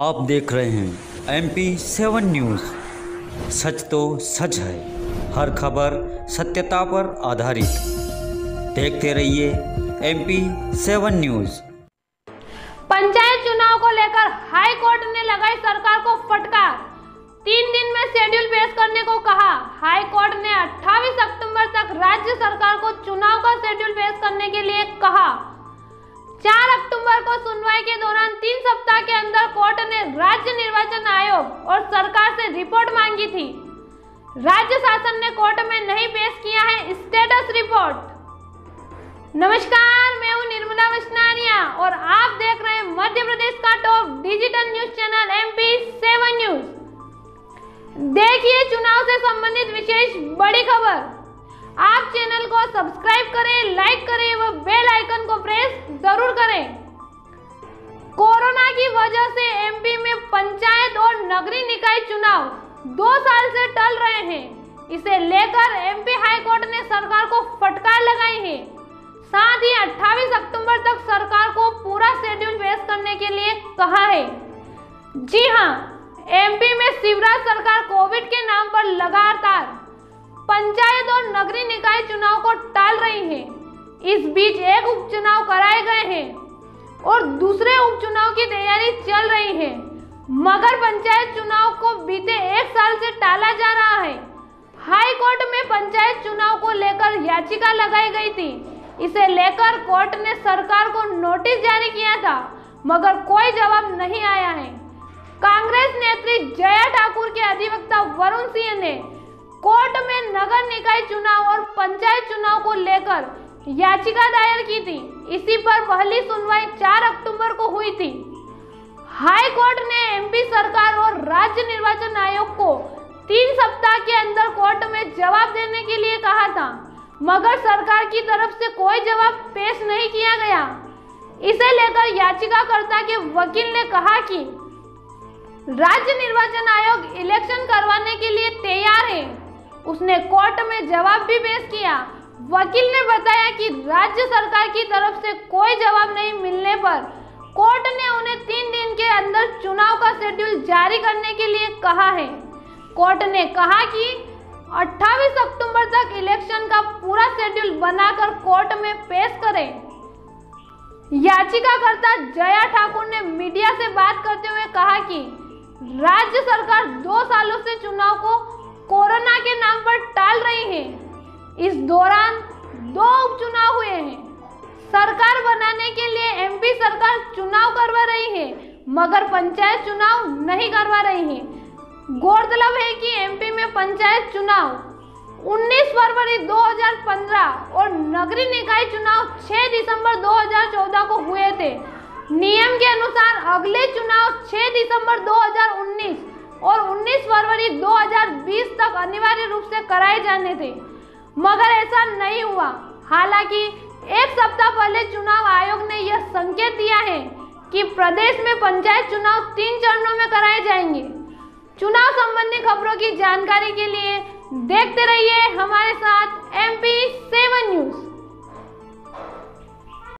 आप देख रहे हैं एम पी सेवन न्यूज़। सच तो सच है, हर खबर सत्यता पर आधारित। देखते रहिए M P seven news. Panchayat चुनाव को लेकर हाई कोर्ट ने लगाई सरकार को फटकार। तीन दिन में शेड्यूल पेश करने को कहा। हाई कोर्ट ने 28 अक्टूबर तक राज्य सरकार को चुनाव का शेड्यूल पेश करने के लिए कहा। 4 अक्टूबर को राज्य शासन ने कोर्ट में नहीं पेश किया है स्टेटस रिपोर्ट नमस्कार, मैं हूँ निर्मला वस्नानिया और आप देख रहे हैं मध्य प्रदेश का top digital news channel MP seven news. देखिए चुनाव से संबंधित विशेष बड़ी खबर. आप चैनल को सब्सक्राइब करें, लाइक करें व बेल आइकन को प्रेस ज़रूर करें. कोरोना की वजह से एमपी में पंचायत और नगरीय निकाय चुनाव दो साल से टल रहे हैं। इसे लेकर एमपी हाई कोर्ट ने सरकार को फटकार लगाई है। साथ ही 28 अक्टूबर तक सरकार को पूरा शेड्यूल पेश करने के लिए कहा है। जी हाँ एमपी में शिवराज सरकार कोविड के नाम पर लगातार पंचायत और नगरीय निकाय चुनाव को टाल रही है। इस बीच एक उपचुनाव कराए गए हैं और दूसरे उपचुनाव की तैयारी चल रही है। मगर पंचायत चुनाव को बीते एक साल से टाला जा रहा है। हाई कोर्ट में पंचायत चुनाव को लेकर याचिका लगाई गई थी। इसे लेकर कोर्ट ने सरकार को नोटिस जारी किया था, मगर कोई जवाब नहीं आया है। कांग्रेस नेत्री जया ठाकुर के अधिवक्ता वरुण सिंह ने कोर्ट में नगर निकाय चुनाव और पंचायत चुनाव को लेकर याचिका दायर की थी। इसी पर पहली सुनवाई 4 अक्टूबर को हुई थी। हाई कोर्ट ने एमपी सरकार और राज्य निर्वाचन आयोग को तीन सप्ताह के अंदर कोर्ट में जवाब देने के लिए कहा था, मगर सरकार की तरफ़ से कोई जवाब पेश नहीं किया गया। इसे लेकर याचिकाकर्ता के वकील ने कहा कि राज्य निर्वाचन आयोग इलेक्शन करवाने के लिए तैयार है। उसने कोर्ट में जवाब भी पेश किया। वकील ने बताया कि राज्य सरकार की तरफ़ से कोई जवाब नहीं मिलने पर कोर्ट ने उन्हें तीन दिन के अंदर चुनाव का शेड्यूल जारी करने के लिए कहा है। कोर्ट ने कहा कि 28 अक्टूबर तक इलेक्शन का पूरा शेड्यूल बनाकर कोर्ट में पेश करें। याचिकाकर्ता जया ठाकुर ने मीडिया से बात करते हुए कहा कि राज्य सरकार दो सालों से चुनाव को कोरोना के नाम पर टाल रही है। इस दौरान सरकार बनाने के लिए एमपी सरकार चुनाव करवा रही है, मगर पंचायत चुनाव नहीं करवा रही है। गौरतलब है कि एमपी में पंचायत चुनाव 19 फरवरी 2015 और नगरीय निकाय चुनाव 6 दिसंबर 2014 को हुए थे। नियम के अनुसार अगले चुनाव 6 दिसंबर 2019 और 19 फरवरी 2020 तक अनिवार्य रूप से कराए जाने थे। मगर ऐसा नहीं हुआ। हालाँकि एक सप्ताह पहले चुनाव आयोग ने यह संकेत दिया है कि प्रदेश में पंचायत चुनाव तीन चरणों में कराए जाएँगे। चुनाव संबंधी खबरों की जानकारी के लिए देखते रहिए हमारे साथ एमपी सेवन न्यूज़।